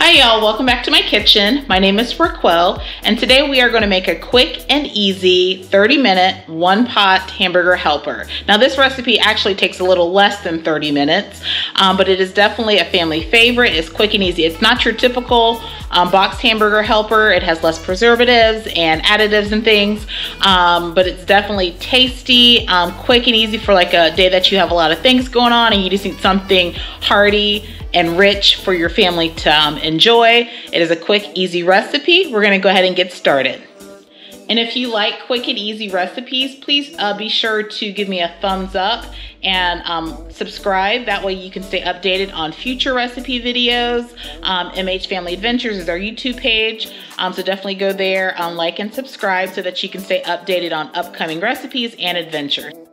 Hi y'all, welcome back to my kitchen. My name is Raquel and today we are going to make a quick and easy 30 minute one pot hamburger helper. Now this recipe actually takes a little less than 30 minutes, um, but it is definitely a family favorite. It's quick and easy. It's not your typical um, boxed hamburger helper. It has less preservatives and additives and things, um, but it's definitely tasty, um, quick and easy for like a day that you have a lot of things going on and you just need something hearty and rich for your family to um, enjoy. It is a quick, easy recipe. We're gonna go ahead and get started. And if you like quick and easy recipes, please uh, be sure to give me a thumbs up and um, subscribe. That way you can stay updated on future recipe videos. Um, MH Family Adventures is our YouTube page. Um, so definitely go there, um, like and subscribe so that you can stay updated on upcoming recipes and adventures.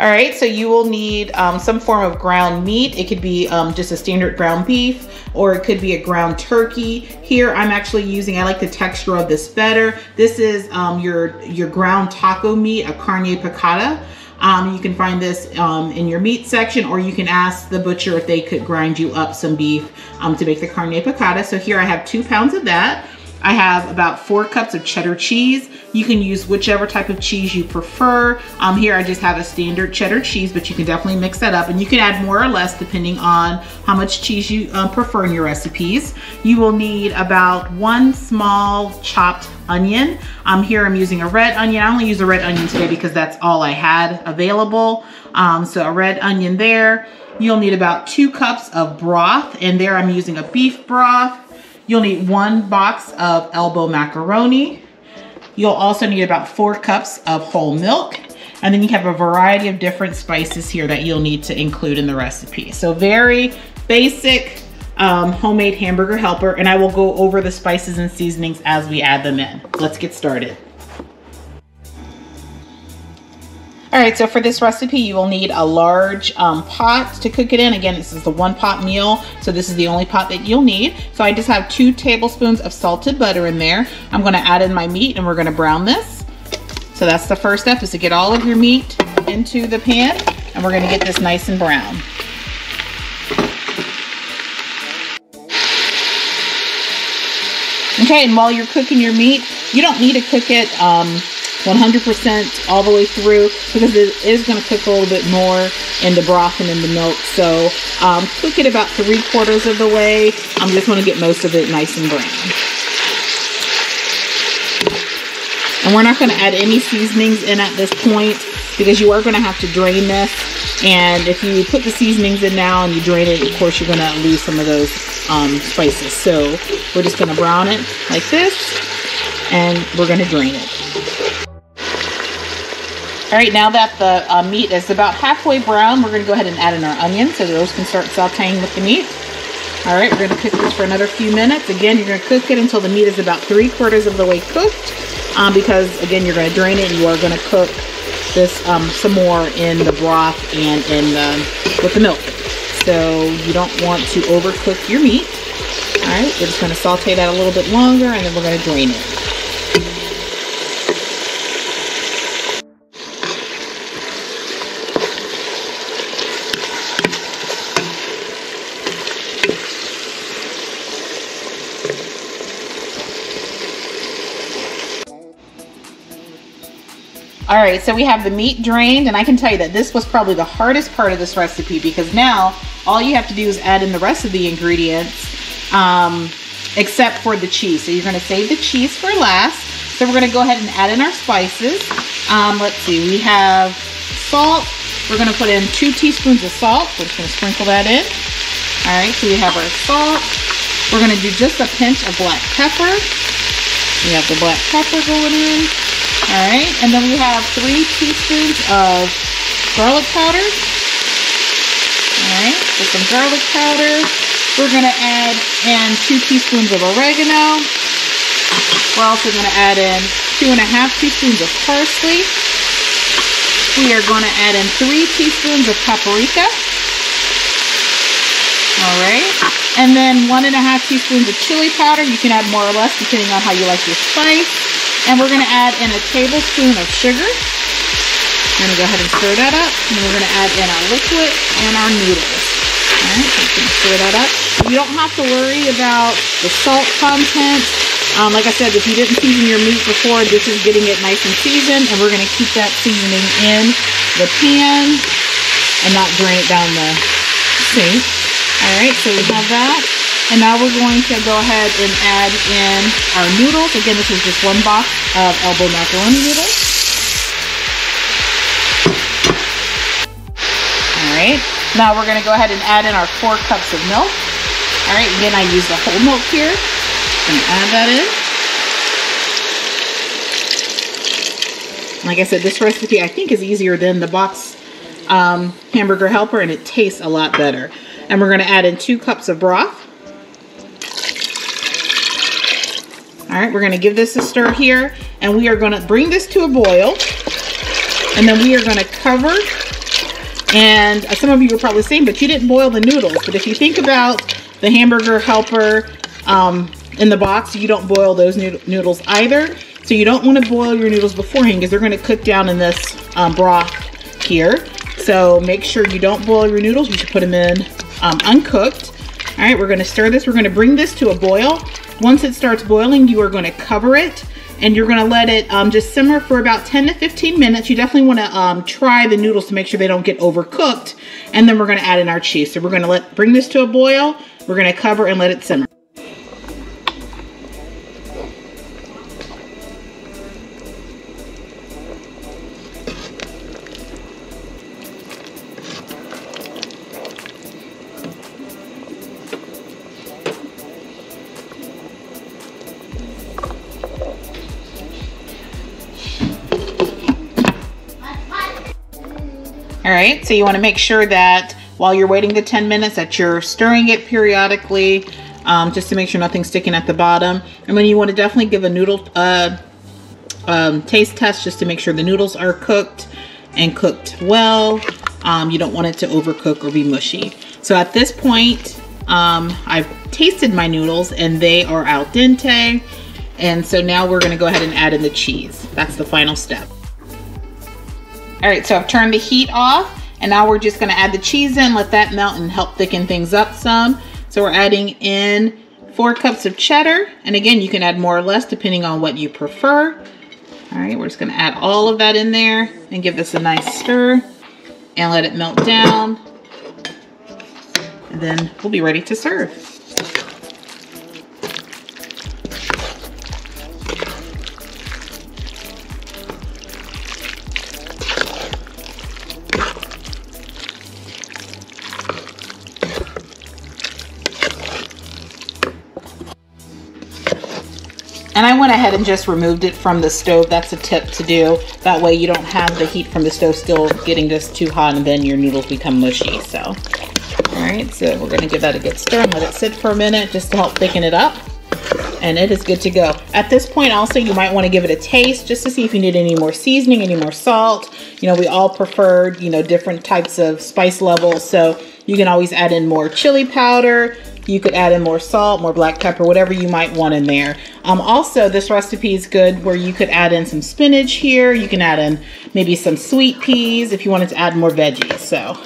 All right, so you will need um, some form of ground meat. It could be um, just a standard ground beef or it could be a ground turkey. Here I'm actually using, I like the texture of this better. This is um, your, your ground taco meat, a carne picada. Um, you can find this um, in your meat section or you can ask the butcher if they could grind you up some beef um, to make the carne picada. So here I have two pounds of that. I have about four cups of cheddar cheese. You can use whichever type of cheese you prefer. Um, here I just have a standard cheddar cheese, but you can definitely mix that up and you can add more or less depending on how much cheese you um, prefer in your recipes. You will need about one small chopped onion. Um, here I'm using a red onion. I only use a red onion today because that's all I had available. Um, so a red onion there. You'll need about two cups of broth and there I'm using a beef broth. You'll need one box of elbow macaroni. You'll also need about four cups of whole milk. And then you have a variety of different spices here that you'll need to include in the recipe. So very basic um, homemade hamburger helper. And I will go over the spices and seasonings as we add them in. Let's get started. All right, so for this recipe, you will need a large um, pot to cook it in. Again, this is the one pot meal, so this is the only pot that you'll need. So I just have two tablespoons of salted butter in there. I'm gonna add in my meat and we're gonna brown this. So that's the first step is to get all of your meat into the pan and we're gonna get this nice and brown. Okay, and while you're cooking your meat, you don't need to cook it um, 100% all the way through because it is going to cook a little bit more in the broth and in the milk. So um, cook it about three quarters of the way. I'm just going to get most of it nice and brown. And we're not going to add any seasonings in at this point because you are going to have to drain this. And if you put the seasonings in now and you drain it, of course, you're going to lose some of those um, spices. So we're just going to brown it like this and we're going to drain it. All right, now that the uh, meat is about halfway brown, we're gonna go ahead and add in our onions so those can start sauteing with the meat. All right, we're gonna cook this for another few minutes. Again, you're gonna cook it until the meat is about three quarters of the way cooked um, because again, you're gonna drain it and you are gonna cook this um, some more in the broth and in the, with the milk. So you don't want to overcook your meat. All right, we're just gonna saute that a little bit longer and then we're gonna drain it. Right, so we have the meat drained, and I can tell you that this was probably the hardest part of this recipe because now all you have to do is add in the rest of the ingredients um, except for the cheese. So you're gonna save the cheese for last. So we're gonna go ahead and add in our spices. Um, let's see, we have salt. We're gonna put in two teaspoons of salt. We're just gonna sprinkle that in. All right, so we have our salt. We're gonna do just a pinch of black pepper. We have the black pepper going in. All right, and then we have three teaspoons of garlic powder. All right, with some garlic powder. We're gonna add in two teaspoons of oregano. We're also gonna add in two and a half teaspoons of parsley. We are gonna add in three teaspoons of paprika. All right, and then one and a half teaspoons of chili powder. You can add more or less depending on how you like your spice. And we're gonna add in a tablespoon of sugar. I'm gonna go ahead and stir that up. And we're gonna add in our liquid and our noodles. All right, stir that up. You don't have to worry about the salt content. Um, like I said, if you didn't season your meat before, this is getting it nice and seasoned. And we're going to keep that seasoning in the pan and not drain it down the sink. All right, so we have that. And now we're going to go ahead and add in our noodles. Again, this is just one box of elbow macaroni noodles. All right, now we're gonna go ahead and add in our four cups of milk. All right, again, I use the whole milk here. And add that in. Like I said, this recipe I think is easier than the box um, hamburger helper and it tastes a lot better. And we're gonna add in two cups of broth. All right, we're gonna give this a stir here and we are gonna bring this to a boil and then we are gonna cover and some of you are probably saying, but you didn't boil the noodles. But if you think about the hamburger helper um, in the box, you don't boil those noodles either. So you don't want to boil your noodles beforehand because they're going to cook down in this um, broth here. So make sure you don't boil your noodles. You should put them in um, uncooked. All right, we're going to stir this. We're going to bring this to a boil. Once it starts boiling, you are going to cover it and you're gonna let it um, just simmer for about 10 to 15 minutes. You definitely wanna um, try the noodles to make sure they don't get overcooked. And then we're gonna add in our cheese. So we're gonna let bring this to a boil. We're gonna cover and let it simmer. All right, so you wanna make sure that while you're waiting the 10 minutes that you're stirring it periodically um, just to make sure nothing's sticking at the bottom. And then you wanna definitely give a noodle uh, um, taste test just to make sure the noodles are cooked and cooked well. Um, you don't want it to overcook or be mushy. So at this point, um, I've tasted my noodles and they are al dente. And so now we're gonna go ahead and add in the cheese. That's the final step. All right, so I've turned the heat off and now we're just gonna add the cheese in, let that melt and help thicken things up some. So we're adding in four cups of cheddar. And again, you can add more or less depending on what you prefer. All right, we're just gonna add all of that in there and give this a nice stir and let it melt down. And then we'll be ready to serve. And I went ahead and just removed it from the stove. That's a tip to do. That way you don't have the heat from the stove still getting just too hot and then your noodles become mushy. So, all right, so we're gonna give that a good stir and let it sit for a minute just to help thicken it up. And it is good to go. At this point also, you might wanna give it a taste just to see if you need any more seasoning, any more salt. You know, we all preferred, you know, different types of spice levels. So you can always add in more chili powder, you could add in more salt, more black pepper, whatever you might want in there. Um, also, this recipe is good where you could add in some spinach here. You can add in maybe some sweet peas if you wanted to add more veggies. So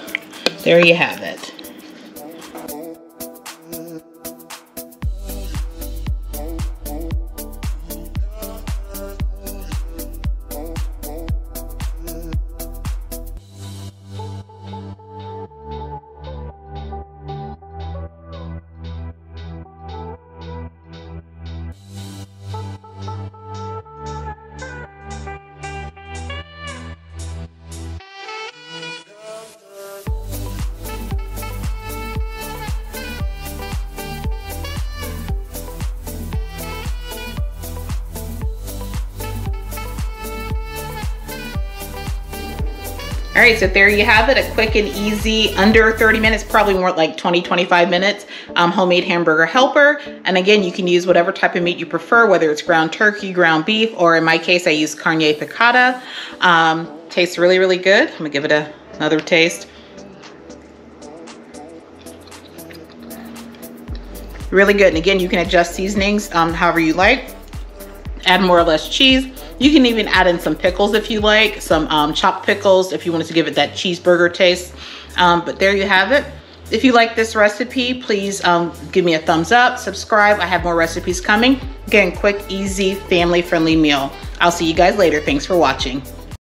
there you have it. All right, so there you have it, a quick and easy, under 30 minutes, probably more like 20, 25 minutes, um, homemade hamburger helper. And again, you can use whatever type of meat you prefer, whether it's ground turkey, ground beef, or in my case, I use carne picada. Um, tastes really, really good. I'm gonna give it a, another taste. Really good, and again, you can adjust seasonings um, however you like. Add more or less cheese you can even add in some pickles if you like, some um, chopped pickles if you wanted to give it that cheeseburger taste. Um, but there you have it. If you like this recipe, please um, give me a thumbs up, subscribe. I have more recipes coming. Again, quick, easy, family-friendly meal. I'll see you guys later. Thanks for watching.